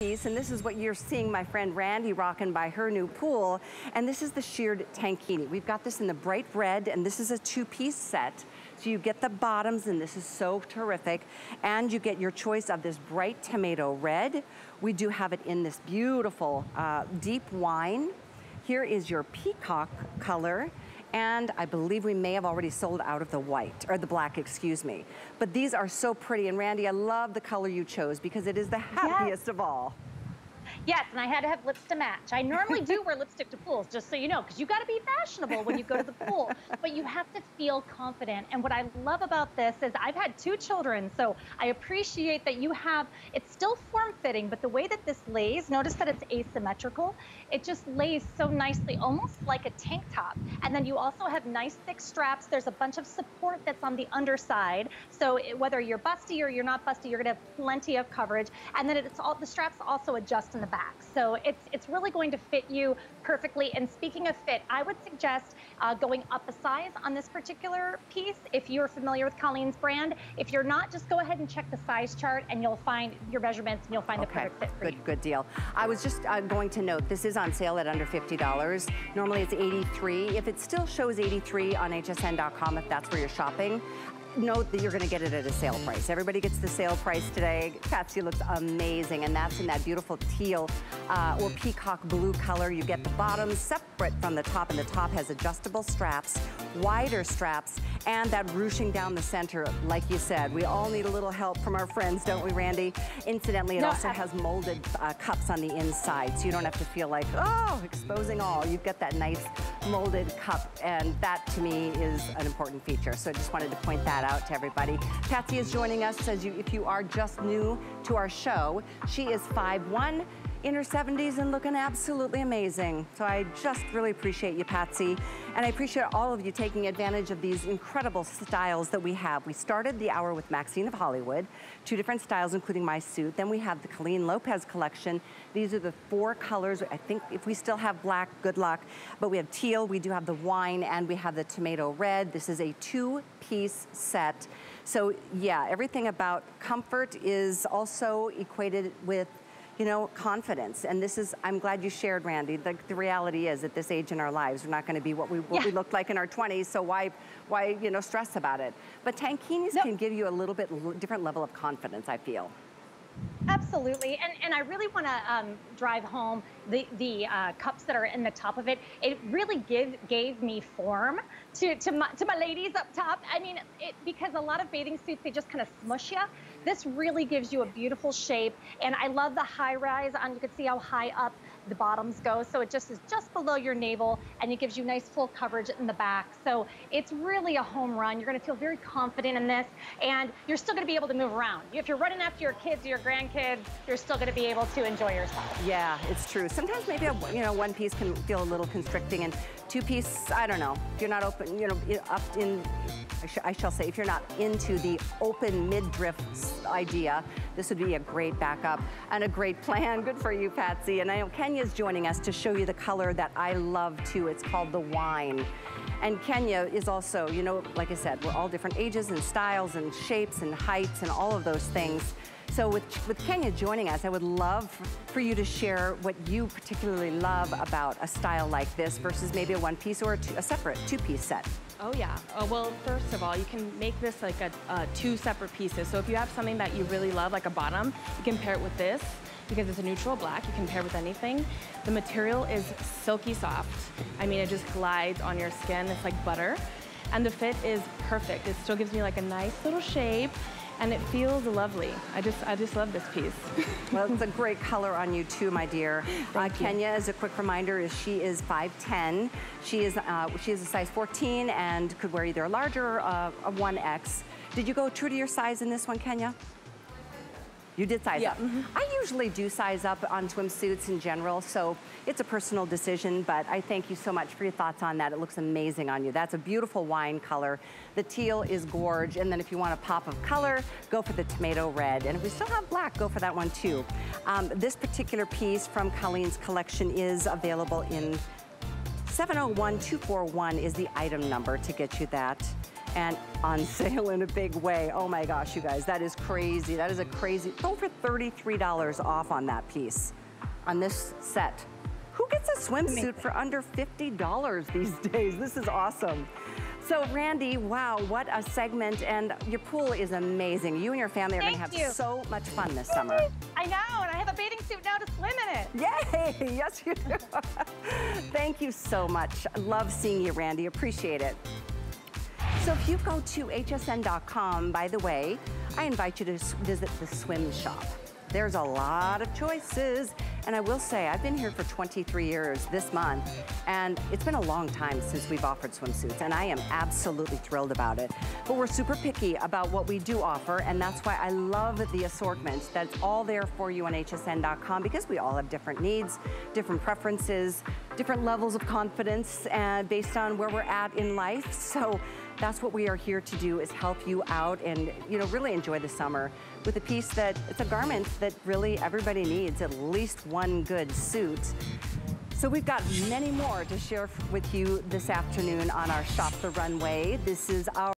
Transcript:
piece, and this is what you're seeing my friend Randy rocking by her new pool. And this is the shirred tankini. We've got this in the bright red, and this is a two-piece set. So you get the bottoms, and this is so terrific. And you get your choice of this bright tomato red. We do have it in this beautiful uh, deep wine. Here is your peacock color and I believe we may have already sold out of the white, or the black, excuse me. But these are so pretty, and Randy, I love the color you chose because it is the happiest yes. of all. Yes, and I had to have lips to match. I normally do wear lipstick to pools, just so you know, because you got to be fashionable when you go to the pool. But you have to feel confident. And what I love about this is I've had two children, so I appreciate that you have, it's still form-fitting, but the way that this lays, notice that it's asymmetrical. It just lays so nicely, almost like a tank top. And then you also have nice thick straps. There's a bunch of support that's on the underside. So it, whether you're busty or you're not busty, you're going to have plenty of coverage. And then it's all, the straps also adjust in the back back. So it's, it's really going to fit you perfectly. And speaking of fit, I would suggest uh, going up a size on this particular piece if you're familiar with Colleen's brand. If you're not, just go ahead and check the size chart and you'll find your measurements and you'll find okay. the perfect fit for good, you. Good deal. I was just uh, going to note, this is on sale at under $50. Normally it's 83. If it still shows 83 on hsn.com, if that's where you're shopping, note that you're gonna get it at a sale price. Everybody gets the sale price today. Patsy looks amazing, and that's in that beautiful teal uh, or peacock blue color. You get the bottom separate from the top, and the top has adjustable straps, wider straps, and that ruching down the center, like you said. We all need a little help from our friends, don't we, Randy? Incidentally, it no, also has molded uh, cups on the inside, so you don't have to feel like, oh, exposing all. You've got that nice molded cup, and that, to me, is an important feature. So I just wanted to point that out to everybody. Patsy is joining us, says you, if you are just new to our show. She is 5'1", in her 70s and looking absolutely amazing. So I just really appreciate you, Patsy. And I appreciate all of you taking advantage of these incredible styles that we have. We started the hour with Maxine of Hollywood, two different styles, including my suit. Then we have the Colleen Lopez collection. These are the four colors. I think if we still have black, good luck. But we have teal, we do have the wine, and we have the tomato red. This is a two-piece set. So yeah, everything about comfort is also equated with you know, confidence. And this is, I'm glad you shared, Randy. The, the reality is at this age in our lives, we're not gonna be what we, what yeah. we looked like in our 20s, so why, why, you know, stress about it? But tankinis can give you a little bit different level of confidence, I feel. Absolutely, and, and I really want to um, drive home the, the uh, cups that are in the top of it. It really give, gave me form to, to, my, to my ladies up top. I mean, it, because a lot of bathing suits, they just kind of smush you. This really gives you a beautiful shape. And I love the high rise on, you can see how high up the bottoms go. So it just is just below your navel and it gives you nice full coverage in the back. So it's really a home run. You're gonna feel very confident in this and you're still gonna be able to move around. If you're running after your kids or your grandkids, you're still gonna be able to enjoy yourself. Yeah, it's true. Sometimes maybe a, you know one piece can feel a little constricting and two piece, I don't know. If you're not open, you know, up in, I, sh I shall say, if you're not into the open midriff idea, this would be a great backup and a great plan. Good for you, Patsy. And I know Kenya's joining us to show you the color that I love too. It's called the wine. And Kenya is also, you know, like I said, we're all different ages and styles and shapes and heights and all of those things. So with, with Kenya joining us, I would love for you to share what you particularly love about a style like this versus maybe a one piece or a, two, a separate two piece set. Oh yeah, uh, well first of all, you can make this like a, two separate pieces. So if you have something that you really love, like a bottom, you can pair it with this because it's a neutral black, you can pair with anything. The material is silky soft. I mean, it just glides on your skin, it's like butter. And the fit is perfect. It still gives me like a nice little shape and it feels lovely. I just, I just love this piece. well, it's a great color on you too, my dear. Uh, Kenya, as a quick reminder, is she is 5'10". She is, uh, she is a size 14 and could wear either a larger or uh, a 1X. Did you go true to your size in this one, Kenya? You did size yeah. up. Mm -hmm. I usually do size up on swimsuits in general, so it's a personal decision, but I thank you so much for your thoughts on that. It looks amazing on you. That's a beautiful wine color. The teal is gorge, and then if you want a pop of color, go for the tomato red. And if we still have black, go for that one too. Um, this particular piece from Colleen's collection is available in 701241 is the item number to get you that. And on sale in a big way. Oh my gosh, you guys, that is crazy. That is a crazy, over $33 off on that piece, on this set. Who gets a swimsuit for under $50 these days? This is awesome. So Randy, wow, what a segment. And your pool is amazing. You and your family are Thank gonna have you. so much fun this summer. I know, and I have a bathing suit now to swim in it. Yay, yes you do. Thank you so much. Love seeing you, Randy, appreciate it. So if you go to hsn.com, by the way, I invite you to visit the swim shop. There's a lot of choices. And I will say, I've been here for 23 years this month, and it's been a long time since we've offered swimsuits, and I am absolutely thrilled about it. But we're super picky about what we do offer, and that's why I love the assortment that's all there for you on hsn.com because we all have different needs, different preferences, different levels of confidence, and based on where we're at in life. So that's what we are here to do is help you out and you know really enjoy the summer with a piece that it's a garment that really everybody needs at least one good suit. So we've got many more to share with you this afternoon on our shop the runway. This is our